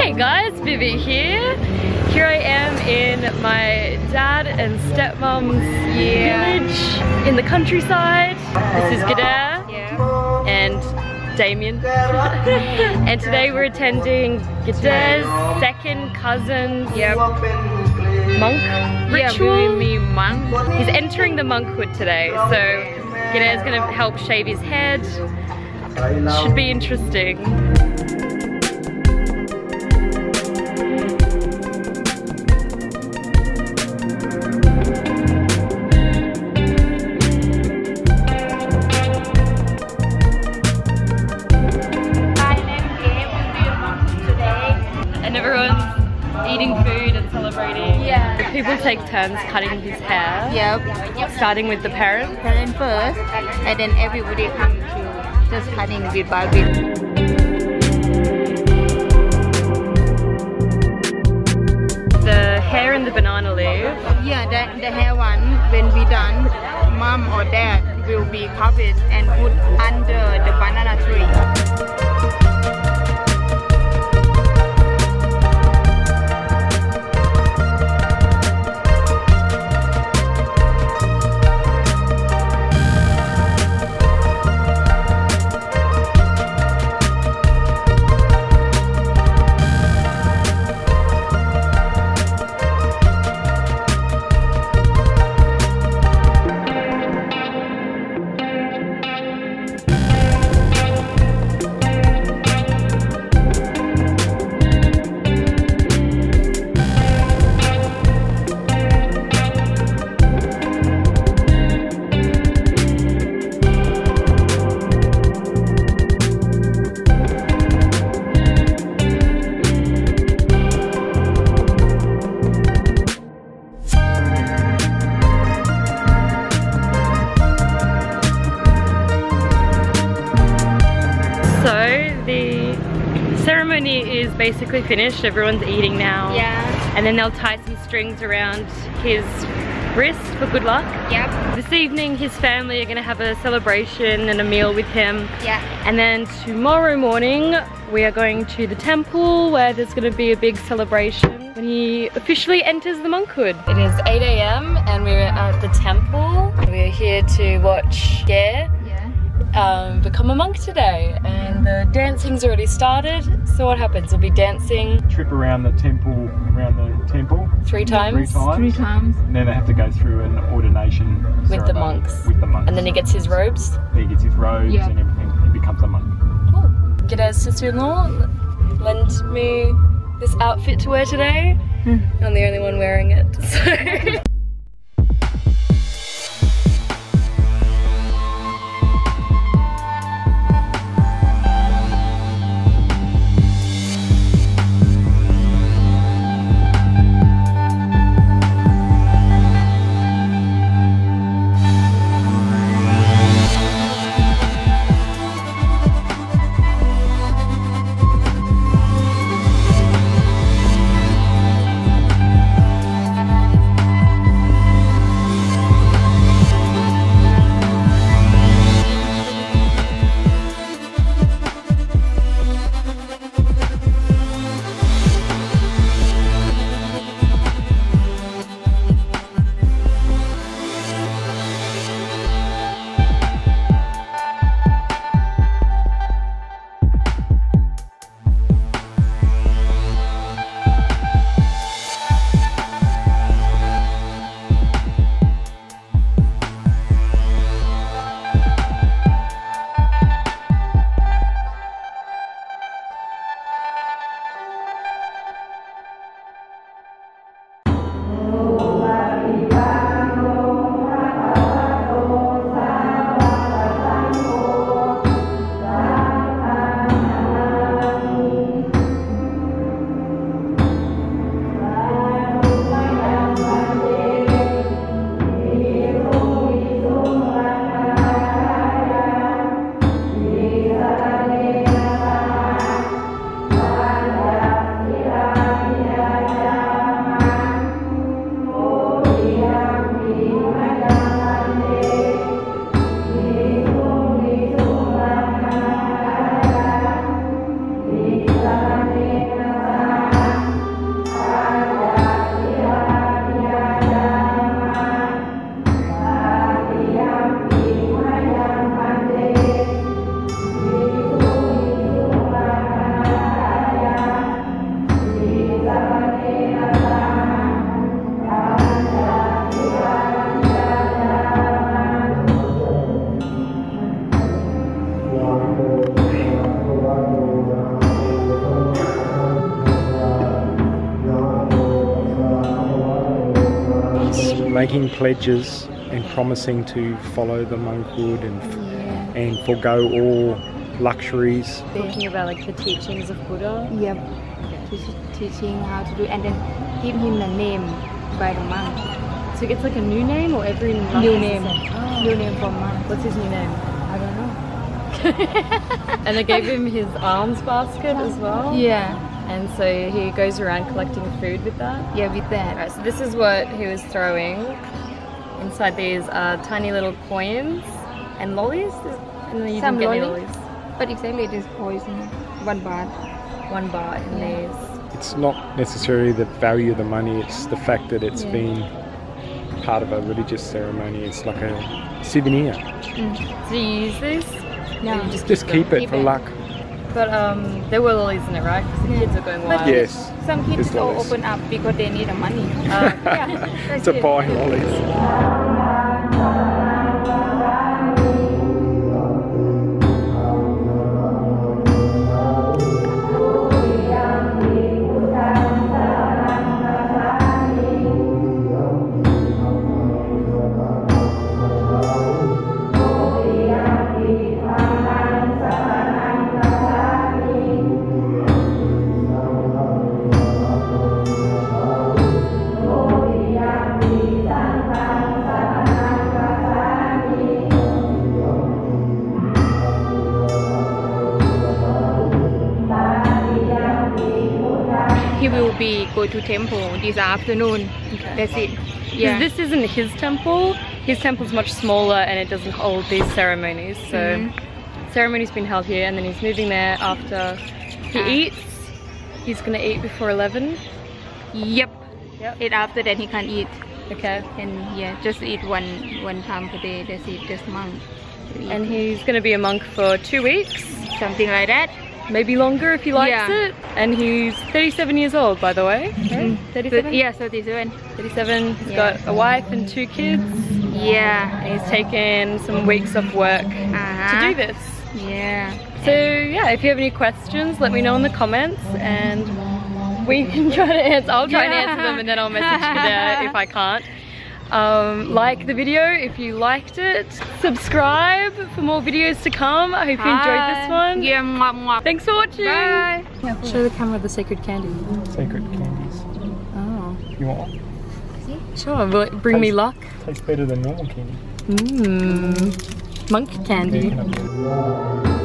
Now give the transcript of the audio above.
Hey guys, Vivi here. Here I am in my dad and stepmom's Yeah. village in the countryside. This is Gader Yeah. and Damien. and today we're attending Gader's second cousin's Yep. monk Yeah, ritual. me monk. He's entering the monkhood today, so Gader's gonna help shave his head. Should be interesting. Eating food and celebrating. Yeah. People take turns cutting his hair, Yep, starting with the parents. parent first, and then everybody come to just cutting bit by bit. The hair and the banana leaf. Yeah, the, the hair one, when we done, mom or dad will be covered and put under the banana tree. Ceremony is basically finished. Everyone's eating now. Yeah. And then they'll tie some strings around his wrist for good luck. Yep. This evening his family are gonna have a celebration and a meal with him. Yeah. And then tomorrow morning we are going to the temple where there's going to be a big celebration when he officially enters the monkhood. It is 8 a.m. and we're at the temple. We're here to watch Gae. Um, become a monk today and the dancing's already started. So what happens? We'll be dancing trip around the temple, around the temple three times. three times, Three times. and then they have to go through an ordination With the monks. With the monks, And then he gets his robes. he gets his robes Yeah. and everything. He becomes a monk. cool Gader's sister-in-law lent me this outfit to wear today. I'm the only one wearing it. So. Making pledges and promising to follow the monkhood and Yeah. and forego all luxuries. Talking about like the teachings of Buddha. Yep. Teach- teaching how to do and then give him the name by the monk. So he gets like a new name or every month New is the name. Oh. New name for monk. What's his new name? I don't know. And they gave him his alms basket as well. Yeah. And so he goes around collecting food with that. Yeah, with that. Alright, so this is what he was throwing. Inside these are tiny little coins and lollies. And then you Some didn't get any lolly? lollies. But exactly it is poison. One bar. One bar in these. It's not necessarily the value of the money, it's the fact that it's Yeah. been part of a religious ceremony. It's like a souvenir. Mm. Do you use this? No. Or you just Just keep it Keep for it. luck. But um, there were lollies in it, right? Because the Yeah. kids are going wild. Yes. Some kids It's all lollies. open up because they need the money. Uh, yeah. It's a buy lollies. Go to temple this afternoon. Okay. That's it. Yeah. This isn't his temple. His temple's much smaller and it doesn't hold these ceremonies. So Mhm. ceremony's been held here and then he's moving there after he Ah. eats. He's gonna eat before 11. Yep. Yep. And after that he can't eat. Okay. And yeah, just eat one one time per day. That's it. Just monk. And he's gonna be a monk for two weeks, something like that. Maybe longer if he likes Yeah. it. And he's 37 years old, by the way. Right? Mm. 37? Yeah, 37. 37. He's Yeah. got a wife and two kids. Yeah. And he's taken some weeks off work Uh-huh. to do this. Yeah. So yeah, if you have any questions, let me know in the comments and we can try to answer. I'll try and answer them and then I'll message you there if I can't. Um, like the video if you liked it. Subscribe for more videos to come. I hope you enjoyed this one. Yeah, mwah, mwah. Thanks for watching. Bye. Show the camera the sacred candy. Sacred candies. Oh. You want one? Sure, will it bring me luck? Tastes better than normal candy. Mmm. Monk candy. can have it.